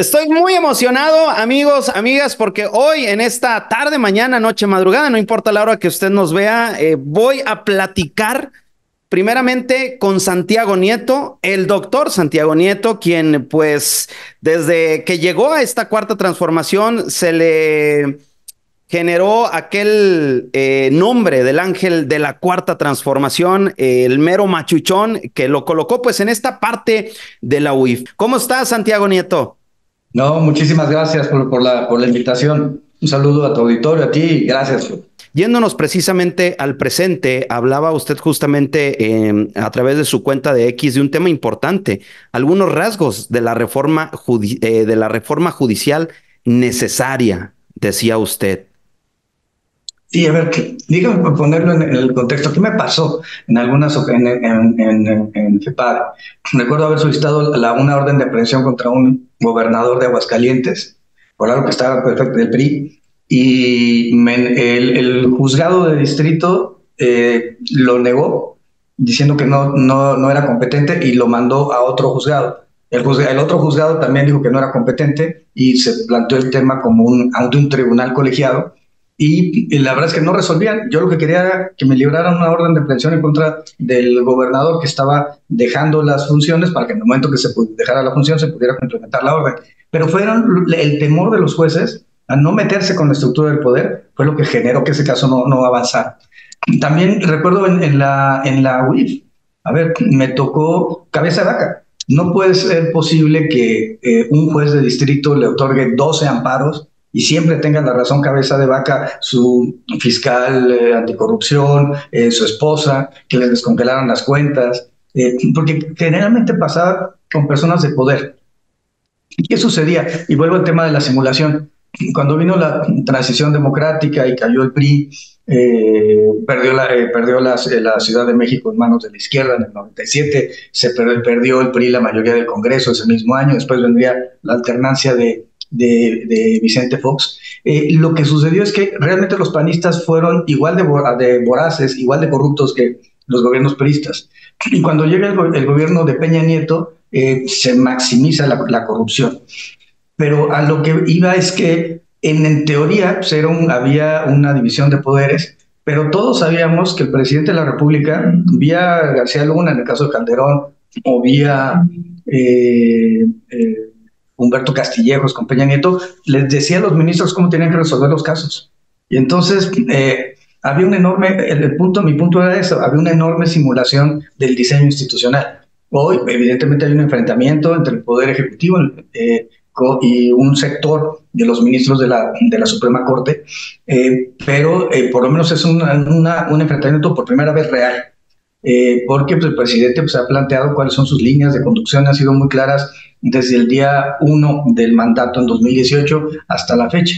Estoy muy emocionado, amigos, amigas, porque hoy en esta tarde, mañana, noche, madrugada, no importa la hora que usted nos vea, eh, voy a platicar primeramente con Santiago Nieto, el doctor Santiago Nieto, quien pues desde que llegó a esta cuarta transformación se le generó aquel eh, nombre del ángel de la cuarta transformación, el mero machuchón, que lo colocó pues en esta parte de la UIF. ¿Cómo está Santiago Nieto? No, muchísimas gracias por, la, invitación. Un saludo a tu auditorio, a ti, gracias. Yéndonos precisamente al presente, hablaba usted justamente em, a través de su cuenta de X de un tema importante, algunos rasgos de la reforma, eh, de la reforma judicial necesaria, decía usted. Sí, a ver, dígame ponerlo en el contexto. ¿Qué me pasó en algunas en, en, en, en Recuerdo haber solicitado la, una orden de aprehensión contra un gobernador de Aguascalientes, por algo que estaba perfecto del PRI, y el, el, juzgado de distrito eh, lo negó, diciendo que no, no, no era competente y lo mandó a otro juzgado. El, el, otro juzgado también dijo que no era competente y se planteó el tema como un, ante un tribunal colegiado y, la verdad es que no resolvían. Yo lo que quería era que me libraran una orden de aprehensión en contra del gobernador que estaba dejando las funciones para que en el momento que se dejara la función se pudiera complementar la orden. Pero fueron el temor de los jueces a no meterse con la estructura del poder, fue lo que generó que ese caso no, no avanzara. También recuerdo en, la, en la UIF, a ver, me tocó cabeza de vaca. No puede ser posible que eh, un juez de distrito le otorgue 12 amparos y siempre tengan la razón cabeza de vaca su fiscal eh, anticorrupción, eh, su esposa, que les descongelaron las cuentas, eh, porque generalmente pasaba con personas de poder. ¿Qué sucedía? Y vuelvo al tema de la simulación. Cuando vino la transición democrática y cayó el PRI, perdió, la, perdió la, Ciudad de México en manos de la izquierda en el 97, se perdió el PRI la mayoría del Congreso ese mismo año, después vendría la alternancia de, de, Vicente Fox, eh, lo que sucedió es que realmente los panistas fueron igual de, de voraces, igual de corruptos que los gobiernos peristas. Y cuando llega el, gobierno de Peña Nieto, eh, se maximiza la, corrupción. Pero a lo que iba es que en, teoría pues, había una división de poderes, pero todos sabíamos que el presidente de la República, vía García Luna en el caso de Calderón, o vía eh, Humberto Castillejos con Peña Nieto, les decía a los ministros cómo tenían que resolver los casos. Y entonces eh, había un enorme, el, punto, mi punto era eso, había una enorme simulación del diseño institucional. Hoy, evidentemente, hay un enfrentamiento entre el Poder Ejecutivo eh, y un sector de los ministros de la, de la Suprema Corte, eh, pero por lo menos es un enfrentamiento por primera vez real. Porque pues, el presidente pues, ha planteado cuáles son sus líneas de conducción, han sido muy claras desde el día 1 del mandato en 2018 hasta la fecha.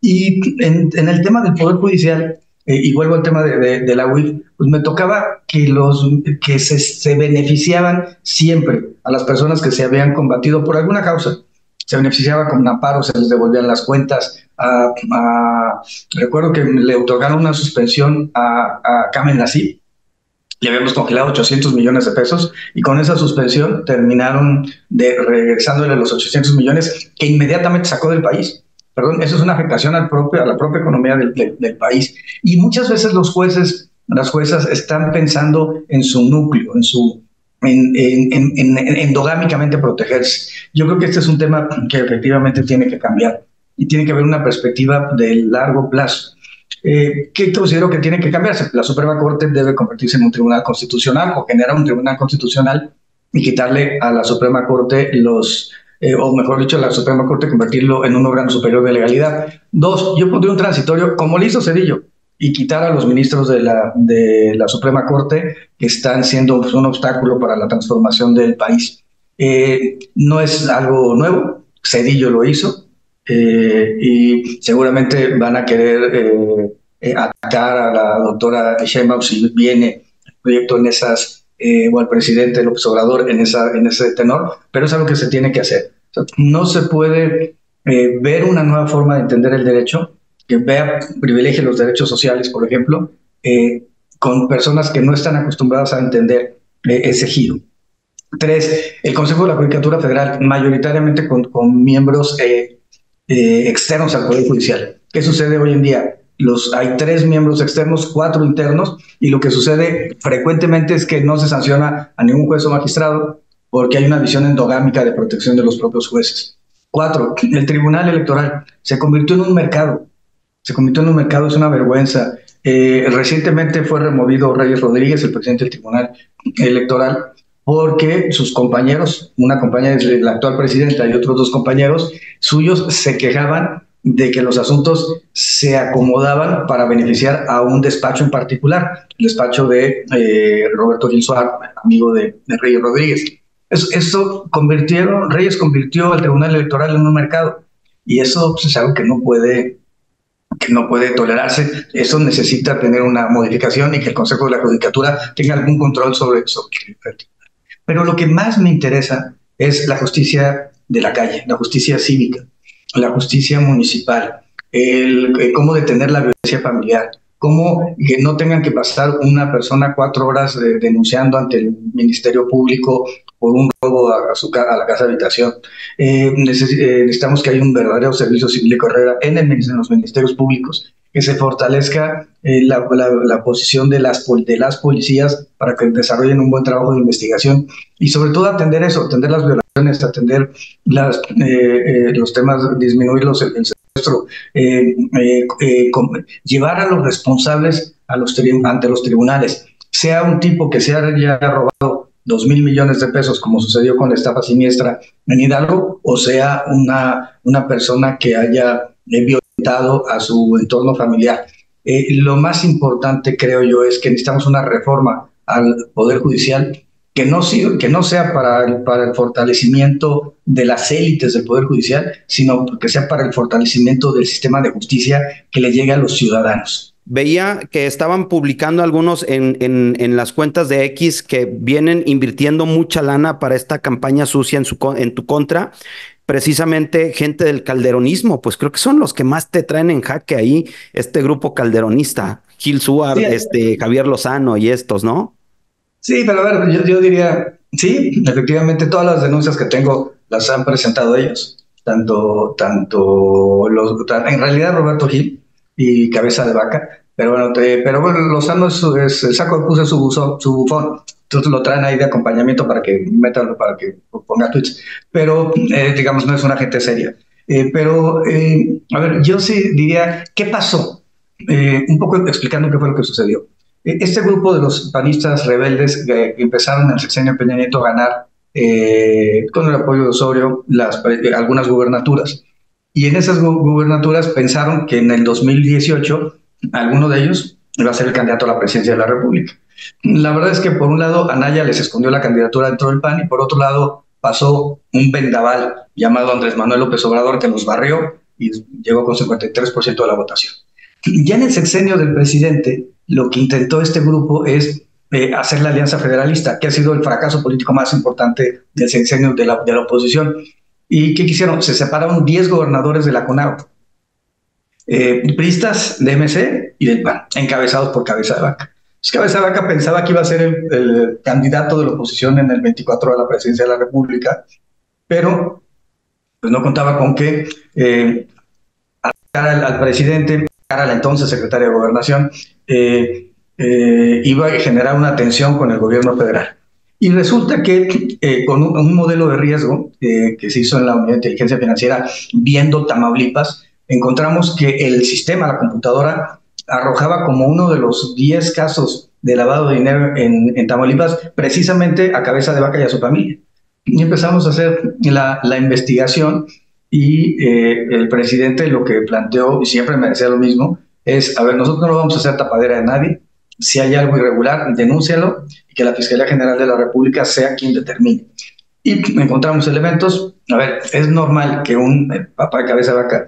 Y en, el tema del Poder Judicial, eh, y vuelvo al tema de, la UIF, pues me tocaba que, los, que se, beneficiaban siempre a las personas que se habían combatido por alguna causa. Se beneficiaba con amparo, se les devolvían las cuentas. recuerdo que le otorgaron una suspensión a, a Kamen Nasib, le habíamos congelado 800 millones de pesos y con esa suspensión terminaron de regresándole los 800 millones que inmediatamente sacó del país. Perdón, eso es una afectación al propio, a la propia economía del, del, país. Y muchas veces los jueces, las juezas están pensando en su núcleo, en su, en, en, en, endogámicamente protegerse. Yo creo que este es un tema que efectivamente tiene que cambiar y tiene que haber una perspectiva de largo plazo. Eh, ¿Qué considero que tiene que cambiarse? La Suprema Corte debe convertirse en un tribunal constitucional o generar un tribunal constitucional y quitarle a la Suprema Corte los, eh, o mejor dicho, la Suprema Corte convertirlo en un órgano superior de legalidad. Dos, yo pondría un transitorio como lo hizo Cedillo y quitar a los ministros de la, de la Suprema Corte que están siendo un obstáculo para la transformación del país. Eh, no es algo nuevo, Cedillo lo hizo, eh, y seguramente van a querer eh, eh, atacar a la doctora Sheinbaum si viene el proyecto en esas, o al presidente López Obrador en, esa, en ese tenor, pero es algo que se tiene que hacer. no se puede ver una nueva forma de entender el derecho que vea, privilegie los derechos sociales, por ejemplo, con personas que no están acostumbradas a entender ese giro. Tres, el Consejo de la Judicatura Federal, mayoritariamente con, con miembros eh, eh, externos al Poder Judicial. ¿Qué sucede hoy en día? Hay tres miembros externos, cuatro internos, y lo que sucede frecuentemente es que no se sanciona a ningún juez o magistrado porque hay una visión endogámica de protección de los propios jueces. Cuatro, el Tribunal Electoral se convirtió en un mercado. Se convirtió en un mercado, es una vergüenza. Eh, recientemente fue removido Reyes Rodríguez, el presidente del Tribunal Electoral, porque sus compañeros, una compañera de la actual presidenta y otros dos compañeros suyos, se quejaban de que los asuntos se acomodaban para beneficiar a un despacho en particular, el despacho de eh, Roberto Gil amigo de, Reyes Rodríguez. Convirtieron, Reyes convirtió al Tribunal Electoral en un mercado y eso pues, es algo que no puede que no puede tolerarse. Eso necesita tener una modificación y que el Consejo de la Judicatura tenga algún control sobre eso. Pero lo que más me interesa es la justicia de la calle, la justicia cívica la justicia municipal, el, cómo detener la violencia familiar, cómo que no tengan que pasar una persona cuatro horas eh, denunciando ante el Ministerio Público por un robo a, su, a la casa de habitación. Eh, eh, necesitamos que haya un verdadero servicio civil de carrera en, el, en los ministerios públicos, que se fortalezca la, la, posición de las, de las policías para que desarrollen un buen trabajo de investigación y sobre todo atender eso, atender las violaciones, atender las, los temas, disminuirlos, el, el eh, eh, eh llevar a los responsables a los ante los tribunales, sea un tipo que se haya robado dos mil millones de pesos, como sucedió con la estafa siniestra en Hidalgo, o sea una, una persona que haya violentado a su entorno familiar. lo más importante, creo yo, es que necesitamos una reforma al Poder Judicial que no, que no sea para el, para el fortalecimiento de las élites del Poder Judicial, sino que sea para el fortalecimiento del sistema de justicia que le llegue a los ciudadanos. Veía que estaban publicando algunos en, en, en, las cuentas de X que vienen invirtiendo mucha lana para esta campaña sucia en, su, en tu contra. Precisamente gente del calderonismo, pues creo que son los que más te traen en jaque ahí, este grupo calderonista, Gil Suar, este, Javier Lozano y estos, ¿no? Sí, pero a ver, yo, diría, sí, efectivamente todas las denuncias que tengo las han presentado ellos, tanto, tanto los, en realidad Roberto Gil y Cabeza de Vaca, pero bueno, pero bueno, Lozano es, es, el saco puse su, buzón, su bufón, entonces lo traen ahí de acompañamiento para que metan, para que ponga tweets, pero eh, digamos no es una gente seria. Eh, pero, eh, a ver, yo sí diría, ¿qué pasó? un poco explicando qué fue lo que sucedió. E-, este grupo de los panistas rebeldes que empezaron en el sexenio Peña Nieto a ganar eh, con el apoyo de Osorio las, eh, algunas gubernaturas. Y en esas gubernaturas pensaron que en el 2018 alguno de ellos iba a ser el candidato a la presidencia de la República. La verdad es que por un lado Anaya les escondió la candidatura dentro del PAN y por otro lado pasó un vendaval llamado Andrés Manuel López Obrador que los barrió y llegó con 53% de la votación. Ya en el sexenio del presidente, lo que intentó este grupo es eh, hacer la alianza federalista, que ha sido el fracaso político más importante del sexenio de la, de la oposición. ¿Y qué quisieron? Se separaron 10 gobernadores de la CONAU, eh, pristas de MC y del PAN, encabezados por Cabeza de Vaca. Pues Cabeza de Vaca pensaba que iba a ser el, candidato de la oposición en el 24 a la presidencia de la República, pero pues no contaba con que eh, al, al presidente a la entonces secretaria de Gobernación, eh, eh, iba a generar una tensión con el gobierno federal. Y resulta que eh, con un, modelo de riesgo que se hizo en la Unidad de Inteligencia Financiera, viendo Tamaulipas, encontramos que el sistema, la computadora, arrojaba como uno de los 10 casos de lavado de dinero en, en, Tamaulipas, precisamente a cabeza de vaca y a su familia. Y empezamos a hacer la, la investigación y eh, el presidente lo que planteó, y siempre me decía lo mismo, es, a ver, nosotros no vamos a hacer tapadera de nadie, si hay algo irregular, denúncialo y que la Fiscalía General de la República sea quien determine. Y encontramos elementos, a ver, es normal que un eh, papá de cabeza vaca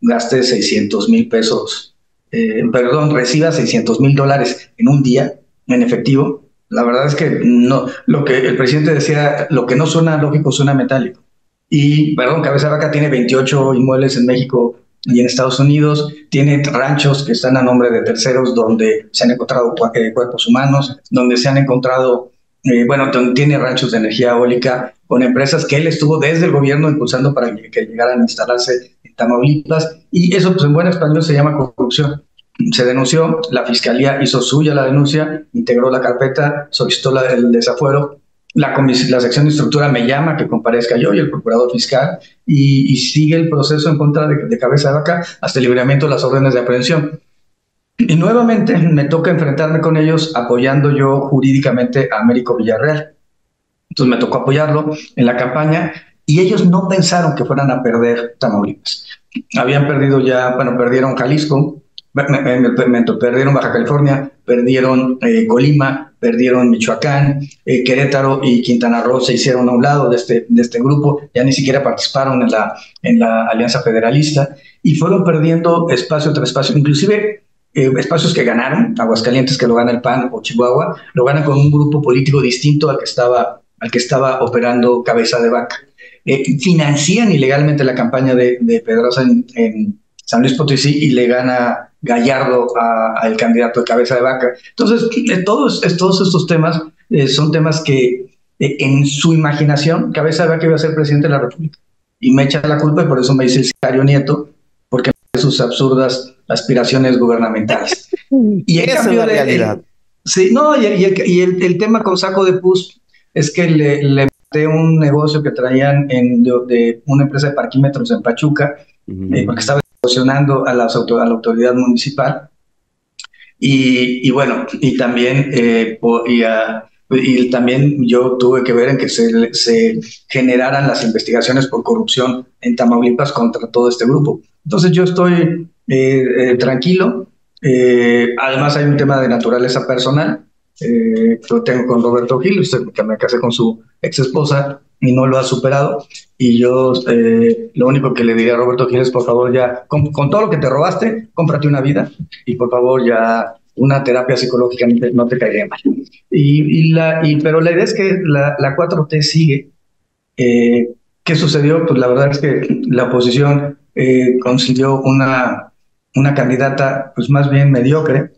gaste 600 mil pesos, eh, perdón, reciba 600 mil dólares en un día en efectivo. La verdad es que no, lo que el presidente decía, lo que no suena lógico suena metálico. Y, perdón, Cabeza Vaca tiene 28 inmuebles en México y en Estados Unidos, tiene ranchos que están a nombre de terceros donde se han encontrado eh, cuerpos humanos, donde se han encontrado eh, bueno, tiene ranchos de energía eólica con empresas que él estuvo desde el gobierno impulsando para que, llegaran a instalarse en Tamaulipas. Y eso, pues en buen español, se llama corrupción. Se denunció, la fiscalía hizo suya la denuncia, integró la carpeta, solicitó la, el desafuero. La, la sección de estructura me llama que comparezca yo y el procurador fiscal y, sigue el proceso en contra de, cabeza de vaca hasta el libramiento de las órdenes de aprehensión. Y nuevamente me toca enfrentarme con ellos apoyando yo jurídicamente a Américo Villarreal. Entonces me tocó apoyarlo en la campaña y ellos no pensaron que fueran a perder Tamaulipas. Habían perdido ya, bueno, perdieron Jalisco, perdieron Baja California, perdieron eh, Colima, perdieron Michoacán, eh, Querétaro y Quintana Roo se hicieron a un lado de este, de este grupo, ya ni siquiera participaron en la, en la Alianza Federalista y fueron perdiendo espacio tras espacio. Inclusive eh, espacios que ganaron, Aguascalientes que lo gana el PAN o Chihuahua, lo ganan con un grupo político distinto al que estaba, al que estaba operando Cabeza de Vaca. Eh, financian ilegalmente la campaña de, de Pedrosa en, San Luis Potosí y le gana Gallardo al candidato de Cabeza de Vaca. Entonces, eh, todos, estos temas son temas que en su imaginación, Cabeza de Vaca iba a ser presidente de la República. Y me echa la culpa y por eso me dice el sicario Nieto, porque sus absurdas aspiraciones gubernamentales. y en Esa cambio, es la realidad. sí, no, y, el, tema con saco de pus es que le, le maté un negocio que traían en, de, una empresa de parquímetros en Pachuca, eh, porque estaba proporcionando a, las a la autoridad municipal. Y, bueno, y también, eh, y, también yo tuve que ver en que se, se generaran las investigaciones por corrupción en Tamaulipas contra todo este grupo. Entonces yo estoy eh, eh, tranquilo. Eh, además hay un tema de naturaleza personal. lo tengo con Roberto Gil, que me casé con su ex esposa y no lo ha superado. Y yo lo único que le diría a Roberto Gil es, por favor, ya, con, todo lo que te robaste, cómprate una vida y por favor ya una terapia psicológica no te, caería mal. Y, la, y, pero la idea es que la, la 4T sigue. ¿Qué sucedió? Pues la verdad es que la oposición eh, consiguió una, una candidata pues más bien mediocre,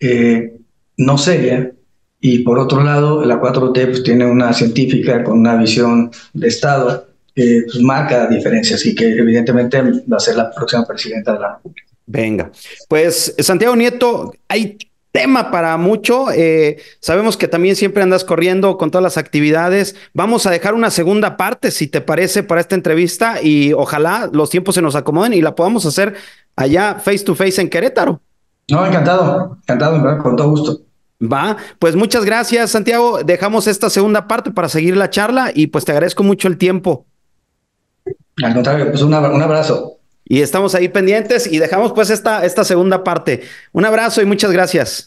eh, no seria, y por otro lado la 4T pues, tiene una científica con una visión de Estado que pues, marca la diferencia, así que evidentemente va a ser la próxima presidenta de la República. Venga, pues Santiago Nieto, hay tema para mucho. Eh, sabemos que también siempre andas corriendo con todas las actividades. Vamos a dejar una segunda parte, si te parece, para esta entrevista y ojalá los tiempos se nos acomoden y la podamos hacer allá face to face en Querétaro. No, encantado, encantado, con todo gusto. Va, pues muchas gracias, Santiago. Dejamos esta segunda parte para seguir la charla y pues te agradezco mucho el tiempo. Al contrario, pues un abrazo. Y estamos ahí pendientes y dejamos pues esta, esta segunda parte. Un abrazo y muchas gracias.